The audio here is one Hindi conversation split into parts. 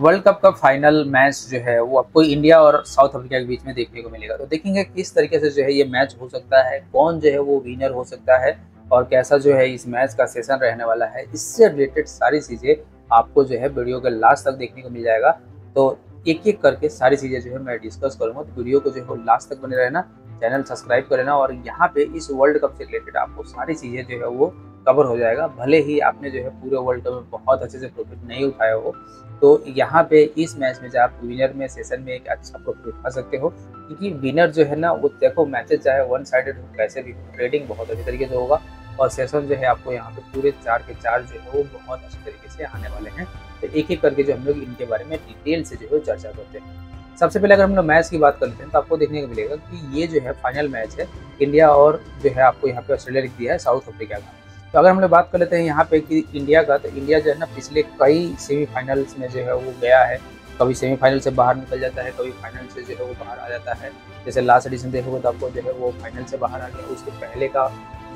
वर्ल्ड कप का फाइनल मैच जो है वो आपको इंडिया और साउथ अफ्रीका के बीच में देखने को मिलेगा। तो देखेंगे किस तरीके से जो है ये मैच हो सकता है, कौन जो है वो विनर हो सकता है और कैसा जो है इस मैच का सेशन रहने वाला है। इससे रिलेटेड सारी चीज़ें आपको जो है वीडियो के लास्ट तक देखने को मिल जाएगा। तो एक एक करके सारी चीज़ें जो है मैं डिस्कस करूँगा। तो वीडियो को जो है लास्ट तक बने रहना चैनल सब्सक्राइब कर लेना और यहाँ पे इस वर्ल्ड कप से रिलेटेड आपको सारी चीज़ें जो है वो कवर हो जाएगा, भले ही आपने जो है पूरे वर्ल्ड कप में बहुत अच्छे से प्रॉफिट नहीं उठाया हो। तो यहाँ पे इस मैच में जो आप विनर में सेशन में एक अच्छा प्रॉफिट उठा सकते हो, क्योंकि विनर जो है ना, वो देखो मैचेस चाहे वन साइडेड हो, कैसे भी ट्रेडिंग बहुत अच्छे तरीके से होगा और सेशन जो है आपको यहाँ पे पूरे चार के चार जो है वो बहुत अच्छे तरीके से आने वाले हैं। तो एक एक करके जो हम लोग इनके बारे में डिटेल से जो है चर्चा करते हैं। सबसे पहले अगर हम लोग मैच की बात करते हैं तो आपको देखने को मिलेगा कि ये जो है फाइनल मैच है इंडिया और जो है आपको यहाँ पे ऑस्ट्रेलिया लिख दिया है साउथ अफ्रीका का। तो अगर हम लोग बात कर लेते हैं यहाँ पे कि इंडिया का तो इंडिया जो है ना, पिछले कई सेमीफाइनल्स में जो है वो गया है। कभी सेमीफाइनल से बाहर निकल जाता है, कभी फाइनल से जो है वो बाहर आ जाता है। जैसे लास्ट एडिशन देखोगे तो आपको जो है वो फाइनल से बाहर आ गया। उसके पहले का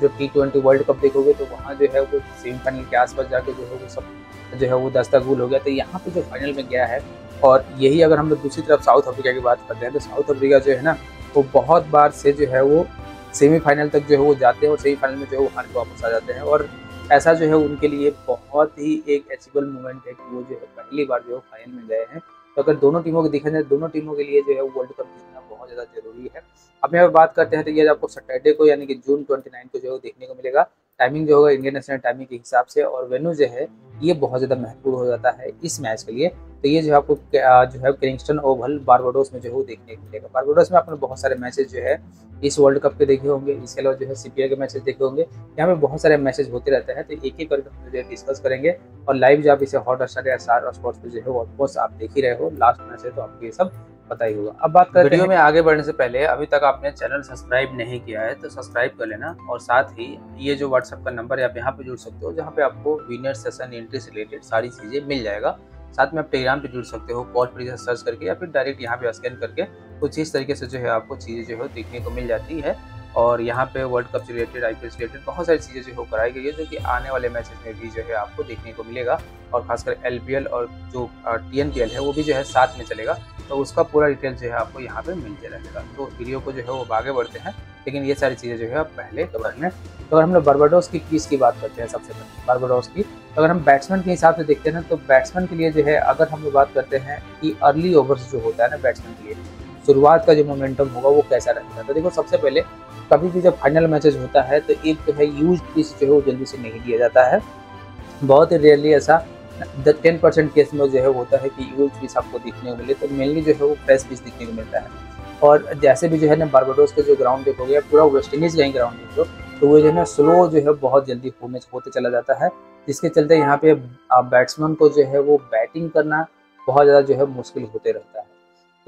जो टी ट्वेंटी वर्ल्ड कप देखोगे तो वहाँ जो है वो सेमीफाइनल के आसपास जाके जो है वो सब जो है वो दस्तागुल हो गया। तो यहाँ पे जो फाइनल में गया है, और यही अगर हम लोग दूसरी तरफ़ साउथ अफ्रीका की बात करते हैं तो साउथ अफ्रीका जो है ना, वो बहुत बार से जो है वो सेमीफाइनल तक जो है वो जाते हैं और सेमीफाइनल में जो है वो हार के वापस आ जाते हैं। और ऐसा जो है उनके लिए बहुत ही एक एचिबल मोमेंट है कि वो जो है पहली बार जो है फाइनल में गए हैं। तो अगर दोनों टीमों को देखा जाए, दोनों टीमों के लिए जो है वर्ल्ड कप जीतना बहुत ज़्यादा ज़रूरी है। अब यहाँ पर बात करते हैं तो ये आपको सैटरडे को, यानी कि जून ट्वेंटी को जो है देखने को मिलेगा। टाइमिंग जो होगा इंडियन नेशनल टाइमिंग के हिसाब से और वेन्यू जो है, ये बहुत ज़्यादा महत्वपूर्ण हो जाता है इस मैच के लिए। तो ये जो है आपको जो है किंगस्टन ओवल बारबाडोस में जो है देखने को मिलेगा। बारबाडोस में आपने बहुत सारे मैचेज जो है इस वर्ल्ड कप के देखे होंगे, इसके अलावा जो है सीपीएल के मैचेज देखे होंगे। यहाँ पे बहुत सारे मैचेज होते रहते हैं तो एक एक करके हम जो है डिस्कस करेंगे। और लाइव जो आप इसे हॉट स्टार या सार स्पोर्ट्स पे जो है ऑफकोर्स आप देख ही रहे हो। लास्ट मैच है तो आपको ये सब पता ही होगा। अब बात करते वीडियो में आगे बढ़ने से पहले अभी तक आपने चैनल सब्सक्राइब नहीं किया है तो सब्सक्राइब कर लेना और साथ ही ये जो व्हाट्सएप का नंबर है आप यहाँ पे जुड़ सकते हो जहाँ पे आपको विनर सेशन एंट्री से रिलेटेड सारी चीज़ें मिल जाएगा। साथ में आप टेलीग्राम पे जुड़ सकते हो कॉल पर सर्च करके या फिर डायरेक्ट यहाँ पे स्कैन करके कुछ इस तरीके से जो है आपको चीज़ें जो है देखने को मिल जाती है। और यहाँ पे वर्ल्ड कप से रिलेटेड IPL से रिलेटेड बहुत सारी चीज़ें जो है कराई गई है जो कि आने वाले मैचेस में भी जो है आपको देखने को मिलेगा। और खासकर एल और जो TNPL है वो भी जो है साथ में चलेगा। तो उसका पूरा डिटेल जो है आपको यहाँ पे मिलते रहेगा। तो वीडियो को जो है वो आगे बढ़ते हैं, लेकिन ये सारी चीज़ें जो है आप पहले कवर में तो अगर हम लोग बर्बाडोस की पीस की बात करते हैं सबसे पहले बर्बाडोस की तो अगर हम बैट्समैन के हिसाब से देखते हैं तो बैट्समैन के लिए जो है अगर हम लोग बात करते हैं कि अर्ली ओवर्स जो होता है ना बैट्समैन के लिए, शुरुआत का जो मोमेंटम होगा वो कैसा रहता है? तो देखो सबसे पहले, कभी भी जब फाइनल मैचेज होता है तो एक जो है यूज़ पीस जो है वो जल्दी से नहीं दिया जाता है। बहुत ही रेयरली ऐसा टेन परसेंट केस में जो है होता है कि यूज़ पीस आपको दिखने को मिले तो मेनली जो है वो फ्रेश पीस दिखने को मिलता है। और जैसे भी जो है ना बारबाडोस के जो ग्राउंड देखोगे, पूरा वेस्ट इंडीज का ही ग्राउंड देखो तो वो जो है ना स्लो जो है बहुत जल्दी होने, होते चला जाता है। जिसके चलते यहाँ पे बैट्समैन को जो है वो बैटिंग करना बहुत ज़्यादा जो है मुश्किल होते रहता है।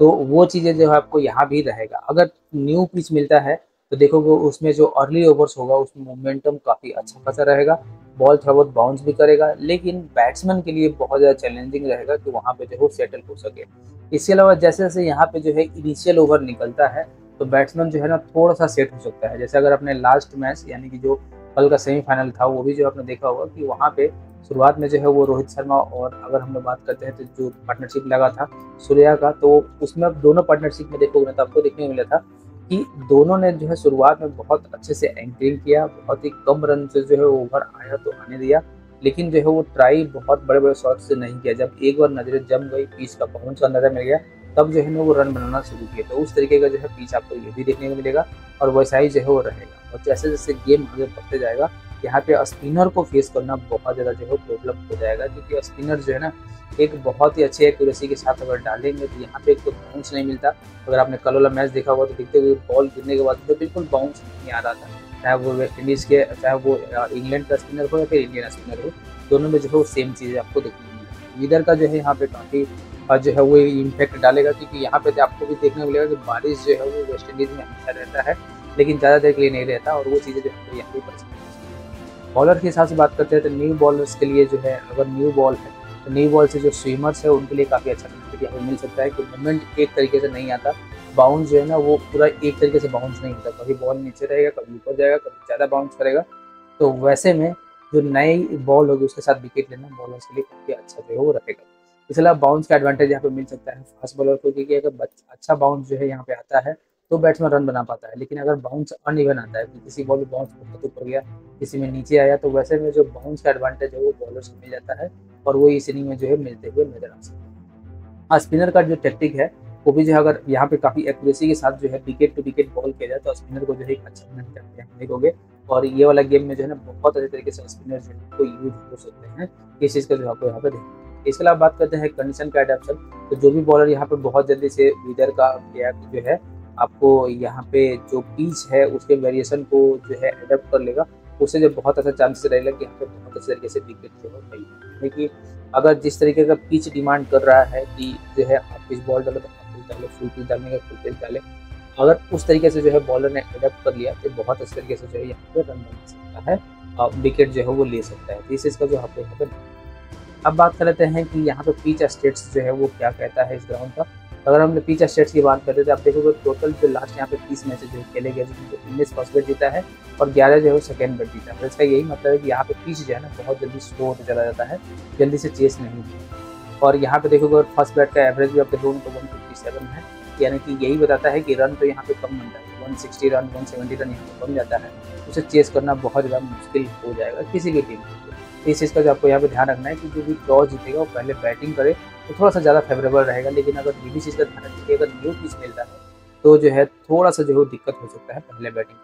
तो वो चीज़ें जो है आपको यहाँ भी रहेगा। अगर न्यू पिच मिलता है तो देखोगे उसमें जो अर्ली ओवर्स होगा उसमें मोमेंटम काफ़ी अच्छा खासा रहेगा। बॉल थोड़ा बहुत बाउंस भी करेगा, लेकिन बैट्समैन के लिए बहुत ज़्यादा चैलेंजिंग रहेगा कि वहाँ पे जो है सेटल हो सके। इसके अलावा जैसे जैसे यहाँ पे जो है इनिशियल ओवर निकलता है तो बैट्समैन जो है ना थोड़ा सा सेट हो सकता है। जैसे अगर अपने लास्ट मैच यानी कि जो कल का सेमीफाइनल था, वो भी जो आपने देखा होगा कि वहाँ पे शुरुआत में जो है वो रोहित शर्मा और अगर हम लोग बात करते हैं तो जो पार्टनरशिप लगा था, सूर्या का तो उसमें दोनों पार्टनरशिप में देखोगे तो आपको देखने को मिला था कि दोनों ने जो है शुरुआत में बहुत अच्छे से एंकरिंग किया, बहुत ही कम रन से जो है ओवर आया तो आने दिया, लेकिन जो है वो ट्राई बहुत बड़े बड़े शॉट से नहीं किया। जब एक बार नज़रें जम गई पीच का पहुँच का नज़र मिल गया, तब जो है ना वो रन बनाना शुरू किया। तो उस तरीके का जो है पीच आपको ये भी देखने को मिलेगा और वैसा ही जो है वो रहेगा। और जैसे जैसे गेम आगे बढ़ते जाएगा यहाँ पे स्पिनर को फेस करना बहुत ज़्यादा जो है प्रॉब्लम हो जाएगा, क्योंकि स्पिनर जो है ना एक बहुत ही अच्छी एक्यूरेसी के साथ अगर डालेंगे तो यहाँ पे एक तो बाउंस नहीं मिलता। अगर आपने कल वाला मैच देखा हुआ तो देखते हुए बॉल गिरने के बाद तो बिल्कुल बाउंस नहीं आ रहा था। चाहे वो वेस्ट इंडीज़ के, चाहे वो इंग्लैंड का स्पिनर हो या फिर इंडियन स्पिनर हो, दोनों में जो है वो सेम चीज़ें आपको देखने को मिलेगी। इधर का जो है यहाँ पे काफ़ी जो है वो इम्पैक्ट डालेगा, क्योंकि यहाँ पे आपको भी देखने को मिलेगा कि बारिश जो है वो वेस्ट इंडीज़ में हमेशा रहता है, लेकिन ज़्यादा देर के लिए नहीं रहता और वो चीज़ें जो है यहाँ पे पड़ बॉलर के हिसाब से बात करते हैं तो न्यू बॉलर्स के लिए जो है, अगर न्यू बॉल है तो न्यू बॉल से जो स्विमर्स है, उनके लिए काफ़ी अच्छा बेनिफिट यहाँ मिल सकता है कि मूवमेंट एक तरीके से नहीं आता। बाउंस जो है ना, वो पूरा एक तरीके से बाउंस नहीं होता। कभी बॉल नीचे रहेगा, कभी ऊपर जाएगा, कभी ज़्यादा बाउंस करेगा। तो वैसे में जो नई बॉल होगी, उसके साथ विकेट लेना बॉलर्स के लिए काफ़ी अच्छा जो है, वो रहेगा। इसलिए बाउंस का एडवांटेज यहाँ पे मिल सकता है। फास्ट बॉलर को, क्योंकि अगर अच्छा बाउंस जो है यहाँ पे आता है तो बैट्समैन रन बना पाता है। लेकिन अगर बाउंस अनइवन आता है किसी बॉल में बाउंस बहुत ऊपर गया, किसी में नीचे आया तो वैसे में जो बाउंस का एडवांटेज है, वो बॉलर को मिल जाता है और वो इस इनिंग में जो है मिलते हुए नज़र आ सकते हैं। हाँ स्पिनर का जो टेक्टिक है, वो भी जो है अगर यहाँ पे काफ़ी एक्यूरेसी के साथ जो है विकेट टू विकेट बॉल किया जाए तो स्पिनर को जो है एक अच्छा मिनट करते हैं देखोगे। और ये वाला गेम में जो है ना, बहुत अच्छे तरीके से स्पिनर जो है को यूज़ हो सकते हैं, इस चीज़ का जो आपको यहाँ पे देखेंगे इसके अलावा बात करते हैं कंडीशन का एडेप्शन तो जो भी बॉलर यहाँ पे बहुत जल्दी से विदर का गैप जो है आपको यहाँ पे जो पिच है, उसके वेरिएशन को जो है अडेप्ट कर लेगा। उससे जो बहुत अच्छा चांसेस रहेगा कि यहाँ पे बहुत अच्छे तरीके से विकेट जो है कि अगर जिस तरीके का पिच डिमांड कर रहा है कि जो है आप पिच बॉल डालो तो आप पिच डालो, फुल पिच डालने का फुल पिच डाले, अगर उस तरीके से जो है बॉलर ने अडेप्ट कर लिया तो बहुत अच्छे तरीके से जो है यहाँ पे रन बना सकता है और विकेट जो है वो ले सकता है। तो इस इसका जो आपको यहाँ पे अब बात कर लेते हैं कि यहाँ पे पिच स्टेट्स जो है वो क्या कहता है इस ग्राउंड का। अगर हम पिच स्टेट्स की बात करते तो आप देखोगे टोटल जो लास्ट यहाँ पे तीस मैच जो खेले गए जिसमें उन्नीस फ़र्स्ट बेट जीता है और ग्यारह जो है वो सेकेंड बेट जीता है। तो इसका यही मतलब है कि यहाँ पे पीच जो है ना, बहुत जल्दी स्लो होते चला जाता है, जल्दी से चेस नहीं और यहाँ पे देखोगे फ़र्स्ट बैट का एवरेज भी आप देखोगे तो वन फिफ्टी सेवन है, यानी कि यही बताता है कि रन तो यहाँ पे कम बनता है। One sixty run one seventy run यहाँ बन जाता है। उसे चेस करना बहुत ज़्यादा मुश्किल हो जाएगा किसी भी टीम के लिए। इस चीज़ का जो आपको यहाँ पे ध्यान रखना है कि जो भी टॉस जीतेगा वो पहले बैटिंग करे तो थोड़ा सा ज़्यादा फेवरेबल रहेगा, लेकिन अगर ये भी चीज़ का ध्यान रखें अगर न्यू पिच मिलता है तो जो है थोड़ा सा जो है दिक्कत हो सकता है पहले बैटिंग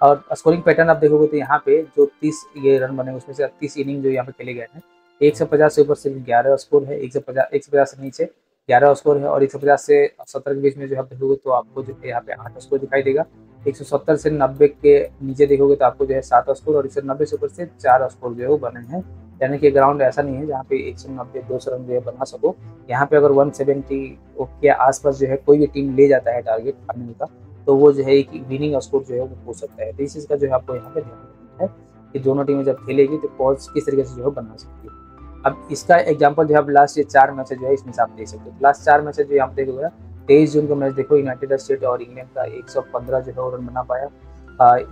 और स्कोरिंग पैटर्न आप देखोगे तो यहाँ पे जो तीस ये रन बने, उसमें से तीस इनिंग जो यहाँ पे खेले गए हैं, एक सौ पचास से ऊपर सिर्फ़ ग्यारह स्कोर है, एक सौ पचास, एक सौ पचास से नीचे ग्यारह स्कोर है और एक सौ पचास से सत्तर के बीच में जो आप देखोगे तो आपको जो है यहाँ पे आठ स्कोर दिखाई देगा। एक सौ सत्तर से नब्बे के नीचे देखोगे तो आपको जो है सात स्कोर और एक सौ नब्बे से ऊपर से चार स्कोर जो है वो बने हैं। यानी कि ग्राउंड ऐसा नहीं है जहाँ पे एक सौ नब्बे, दो सौ रन जो है बना सको। यहाँ पे अगर वन सेवेंटी के आसपास जो है कोई भी टीम ले जाता है टारगेट फाइनल का तो वो जो है एक विनिंग स्कोर जो है वो हो सकता है। तो इस चीज़ का जो है आपको यहाँ पे ध्यान रखना है कि दोनों टीमें जब खेलेगी तो पॉज किस तरीके से जो है बना सकती है। अब इसका एग्ज़ाम्पल जो है लास्ट ये चार मैचेज जो है, इसमें से आप देख सकते हो। लास्ट चार मैचेज जो आप देखोगे तेईस जून का मैच देखो यूनाइटेड स्टेट और इंग्लैंड का 115 जो है रन बना पाया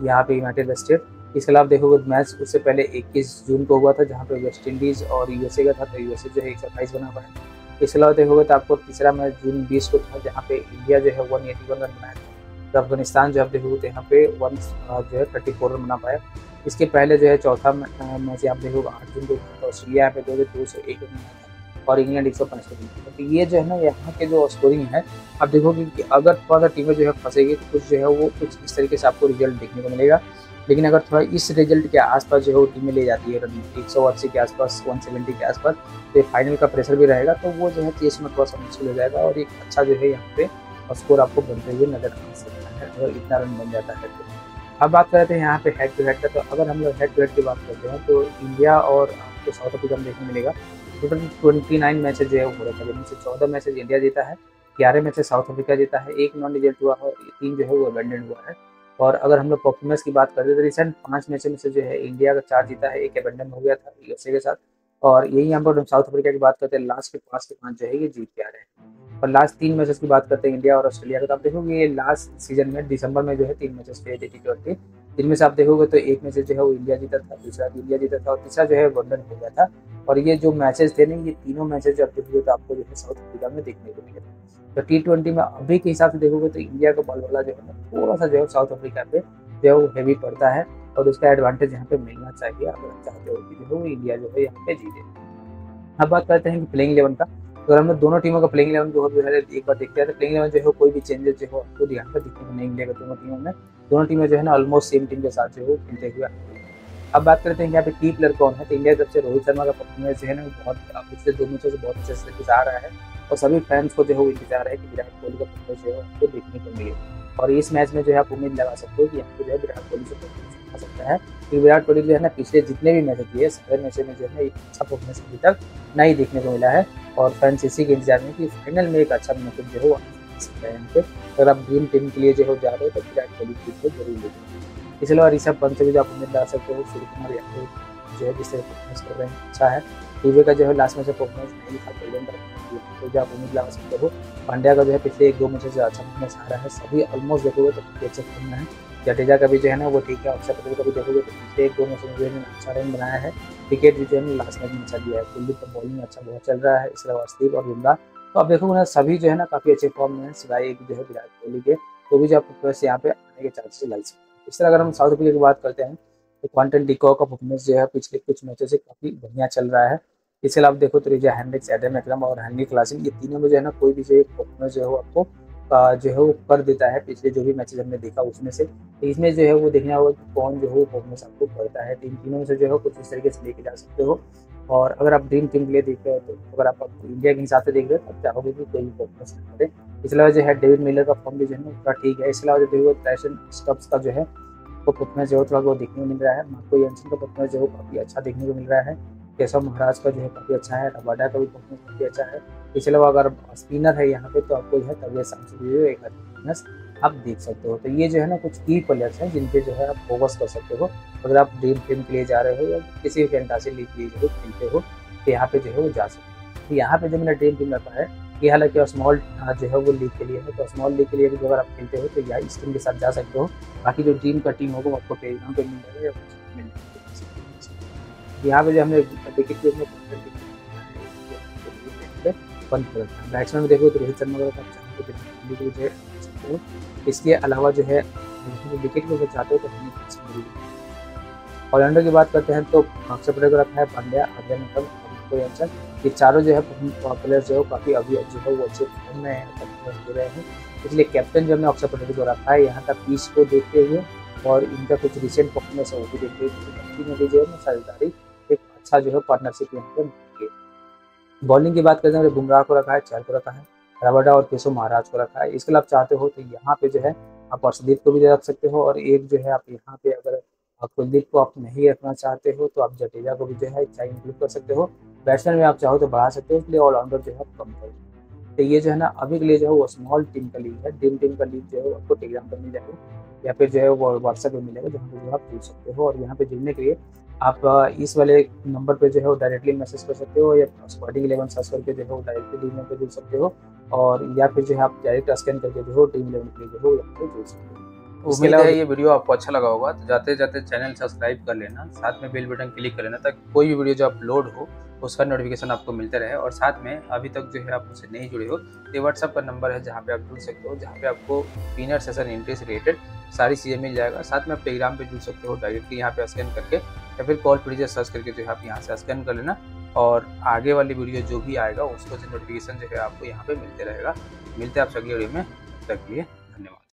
यहाँ पे यूनाइटेड स्टेट इसके अलावा देखोगे, मैच उससे पहले 21 जून को हुआ था, जहाँ पे वेस्ट इंडीज और यूएसए का था तो यूएसए जो है, एक बना पाया। इसके अलावा देखोगे तो आपको तीसरा मैच जून बीस को था, जहाँ पे इंडिया जो है वन एटी वन रन बनाया था। तो अफ़गानिस्तान जो आप देखोगे तो यहाँ पे वन जो है थर्टी फोर रन बना पाया। इसके पहले जो है चौथा मैच आप देखोगे आठ जून को ऑस्ट्रेलिया पे दो दो सौ एक था और इंग्लैंड एक सौ पैंसठ तो ये जो है ना, यहाँ के जो स्कोरिंग है, आप देखोगे कि अगर थोड़ा सा टीमें जो है फंसेगी तो कुछ जो है वो कुछ इस तरीके से आपको रिज़ल्ट देखने को मिलेगा। लेकिन अगर थोड़ा इस रिज़ल्ट के आसपास जो है वो टीमें ले जाती है एक सौ अस्सी के आसपास वन सेवेंटी के आसपास तो फाइनल का प्रेशर भी रहेगा तो वो जो है चेस में थोड़ा सा मुश्किल हो जाएगा और एक अच्छा जो है यहाँ पे स्कोर आपको बनते हुए नज़र आ सकता है, अगर इतना रन बन जाता है तो। अब बात करते हैं यहाँ पे हेड टू हेड का तो अगर हम लोग हेड टू हेड की बात करते हैं तो इंडिया और आपको साउथ अफ्रीका में देखने मिलेगा। टोटल ट्वेंटी नाइन मैचेज जो है वो हो रहा था, जिनमें से चौदह मैचेज इंडिया जीता है, ग्यारह मैचेज साउथ अफ्रीका जीता है, एक नॉन रिज़ल्ट हुआ है तीन जो है वो अबेंडेंट हुआ है। और अगर हम लोग परफॉर्मेंस की बात करते हैं तो रिसेंट पाँच मैच में से जो है इंडिया का चार जीता है, एक अबेंडन हो गया था यूएसए के साथ। और यही हम लोग साउथ अफ्रीका की बात करते हैं लास्ट के पाँच के पाँच जो है ये जीत के आ रहे हैं। और लास्ट तीन मैचेस की बात करते हैं इंडिया और ऑस्ट्रेलिया का तो आप देखोगे ये लास्ट सीज़न में दिसंबर में जो है तीन मैचेस खेले थे टी ट्वेंटी जिनमें से आप देखोगे तो एक मैच जो है वो इंडिया जीता था, दूसरा भी इंडिया जीता था और तीसरा जो है वनडन हो गया था। और ये जो मैचेस थे ना, ये तीनों मैचेस जो आप देखोगे तो आपको जो है साउथ अफ्रीका में देखने को मिले। तो टी ट्वेंटी में अभी के हिसाब से देखोगे तो इंडिया का बॉल वाला जो है ना थोड़ा सा जो है साउथ अफ्रीका पे जो है वो हैवी पड़ता है और उसका एडवांटेज यहाँ पे मिलना चाहिए, अगर चाहते हो कि जो है इंडिया जो है यहाँ पे जीते। अब बात करते हैं प्लेइंग इलेवन का। अगर हम लोग दोनों टीमों का प्लेइंग इलेवन जो है एक बार देखते हैं तो प्लेइंग इलेवन जो है, कोई भी चेंजेस जो है आपको ध्यान पर दिखने को नहीं मिलेगा दोनों टीमों में। दोनों टीमें जो है ना ऑलमोस्ट सेम टीम के साथ जो है खेलते हुए अब बात करते हैं यहाँ पे की प्लेयर कौन है तो इंडिया तरफ़ से रोहित शर्मा का परफॉर्मेंस जो है ना बहुत, पिछले दो मैचों से बहुत अच्छे से आ रहा है। और सभी फैंस को जो है वो इंतज़ार है कि विराट कोहली का परफॉर्मेंस जो है उनको देखने को मिले। और इस मैच में जो है आप उम्मीद लगा सकते हो कि यहाँ पे जो है विराट कोहली से आ सकता है। क्योंकि विराट कोहली जो है ना, पिछले जितने भी मैच किए, सारे मैचों में जो है अच्छा परफॉर्मेंस अभी तक नहीं देखने को मिला है। और फैंस इसी के इंतज़ार में कि फाइनल में एक अच्छा मैच जो है पे। अगर आप ड्रीम टीम के लिए जो है जा रहे हो तो विराट कोहली टीम को ज़रूर लेंगे इसके अलावा ऋषभ पंत से भी जो आप उम्मीद लगा सकते हो सूर्य कुमार यादव जो है, जिससे परफॉर्मेंस कर रहे हैं अच्छा है। टीवी का जो है लास्ट में से परफॉर्मेंस नहीं था गोल्डन तो जो आप उम्मीद लगा सकते हो पांड्या का जो है, पिछले एक दो मैचों से अच्छा परफॉर्मेंस आ रहा है, सभी ऑलमोस्ट देखोगे तो अच्छे में है। जडेजा का भी जो है ना, वो ठीक है अक्षर पटेल का भी देखोगे तो पिछले एक दो मैच में जो है अच्छा रन बनाया है। विकेट भी जो है लास्ट मैच में अच्छा दिया है। कुलदीप का बॉलिंग अच्छा बहुत चल रहा है इसके अलावा स्लीप और बुमराह तो आप देखोगे ना, सभी जो है ना, काफ़ी अच्छे फॉर्म में है। सिवाय एक जो है विराट कोहली के तो भी जो आपको प्लस यहाँ पे आने के चांसेस लग सकते हैं। इस तरह अगर हम साउथ अफ्रीका की बात करते हैं तो क्वांटन डिको का परफॉर्मेंस जो है, पिछले कुछ मैचों से काफ़ी बढ़िया चल रहा है। इसके अलावा देखो तो रिजा हैंड्रिक्स एडम एकरम और हैंडी क्लासिन ये तीनों में जो है ना, कोई भी जो एक परफॉर्मेंस जो है वो आपको जो है वो कर देता है पिछले जो भी मैचेस हमने देखा उसमें से। तो इसमें जो है वो देखना होगा कि कौन जो है वो परफॉर्मेंस आपको करता है। टीम तीनों से जो है कुछ इस तरीके से लेके जा सकते हो। और अगर आप ड्रीम टीम के लिए देख रहे हो तो अगर आप इंडिया के हिसाब से देख रहे हो तो आप चाहोगे कि कोई भी परफॉर्मेंस ना करें। इसके अलावा जो है डेविड मिलर का फॉर्म भी जो है ना, उसका ठीक है। इसके अलावा जो देखो टाइसन स्टब्स का जो है, वो परफॉर्मेंस जो है थोड़ा वो देखने को मिल रहा है। मार्को यंसन का परफॉर्मेंस जो है काफ़ी अच्छा देखने को मिल रहा है। केशव महाराज का जो है काफ़ी अच्छा है। रबाडा का भी परफॉर्मेंस काफ़ी अच्छा है। इसके अलावा अगर स्पिनर है यहाँ पे तो आपको जो है तबियत शामसी एक परफॉर्मेंस आप देख सकते हो। तो ये जो है ना, कुछ की प्लेयर्स हैं जिनपे जो है आप फोकस कर सकते हो। अगर आप ड्रीम टीम के लिए जा रहे हो या किसी भी फैंटासी लीग के लिए जो खेलते हो तो यहाँ पे जो है वो जा सकते हो। तो यहाँ पे जो मैंने ड्रीम टीम रखा है, ये हालाँकि स्मॉल जो है वो लीग के लिए है तो स्मॉल लीग के लिए भी अगर आप खेलते हो तो या इस टीम के साथ जा सकते हो। बाकी जो ड्रीम का टीम होगा, वो आपको टेलीग्राम पे मिल जाएगा या यहाँ पे जो हमने विकेट के बंद कर रखा है। बैट्समैन में देखो तो रोहित शर्मा का हो। इसके अलावा जो है विकेट में चाहते हो तो हमें ऑलराउंडर की बात करते हैं तो अक्षर पटेल को रखा है पांड्या अजय नकल कोई आंसर ये चारों जो है प्लेयर जो है काफ़ी अभी जो है वो अच्छे फॉर्म में हो रहे हैं। इसलिए कैप्टन जो हमने अक्षर पटेल को रखा है। यहाँ का पीस को देखते हुए और इनका कुछ रिसेंट परफॉर्मेंस है, वो भी देखते हुए में भी जो है साझेदारी, एक अच्छा जो है पार्टनरशिप यहाँ पर बॉलिंग की बात करते हैं बुमराह को रखा है, चहल को रखा है, रबाडा और केशव महाराज को रखा है। इसके लिए आप चाहते हो तो यहाँ पे जो है आप अर्षदीप को भी रख सकते हो और एक जो है आप यहाँ पे अगर कुलदीप को आप नहीं रखना चाहते हो तो आप जडेजा को भी जो है चाहे इंक्लूड कर सकते हो। बैट्समैन में आप चाहो तो बढ़ा सकते हो, इसलिए ऑलराउंडर जो है कम कर। तो ये जो है ना, अभी के लिए जो है वो स्मॉल टीम का लीग है। ड्रीम टीम का लीग जो है आपको टेलीग्राम पर मिल जाएगा या फिर जो है वो व्हाट्सएप पर मिलेगा जहाँ पे जो आप जुड़ सकते हो और यहाँ पे जुड़ने के लिए आप इस वाले नंबर पे जो है वो डायरेक्टली मैसेज कर सकते हो या स्पॉटिंग इलेवन सर्च करके जो है वो डायरेक्टली टीम पे जुड़ सकते हो और या फिर जो है आप डायरेक्ट स्कैन करके जो हो टीम इलेवन के लिए जो हो जुड़ सकते हो। उम्मीद है ये वीडियो आपको अच्छा लगा होगा। तो जाते जाते चैनल सब्सक्राइब कर लेना साथ में बेल बटन क्लिक कर लेना ताकि कोई भी वीडियो जो अपलोड हो उसका नोटिफिकेशन आपको मिलते रहे। और साथ में अभी तक जो है आप मुझसे नहीं जुड़े हो तो व्हाट्सअप का नंबर है जहाँ पे आप जुड़ सकते हो जहाँ पे आपको पीनर सेशन एंट्री से रिलेटेड सारी चीज़ें मिल जाएगा। साथ में आप टेलीग्राम पे जुड़ सकते हो डायरेक्टली यहाँ पे स्कैन करके। या फिर कॉल पर सर्च करके जो है आप यहाँ से स्कैन कर लेना और आगे वाली वीडियो जो भी आएगा, उसको नोटिफिकेशन जो है आपको यहाँ पे मिलते रहेगा। मिलते हैं आप सभी वीडियो में। तक लिए धन्यवाद।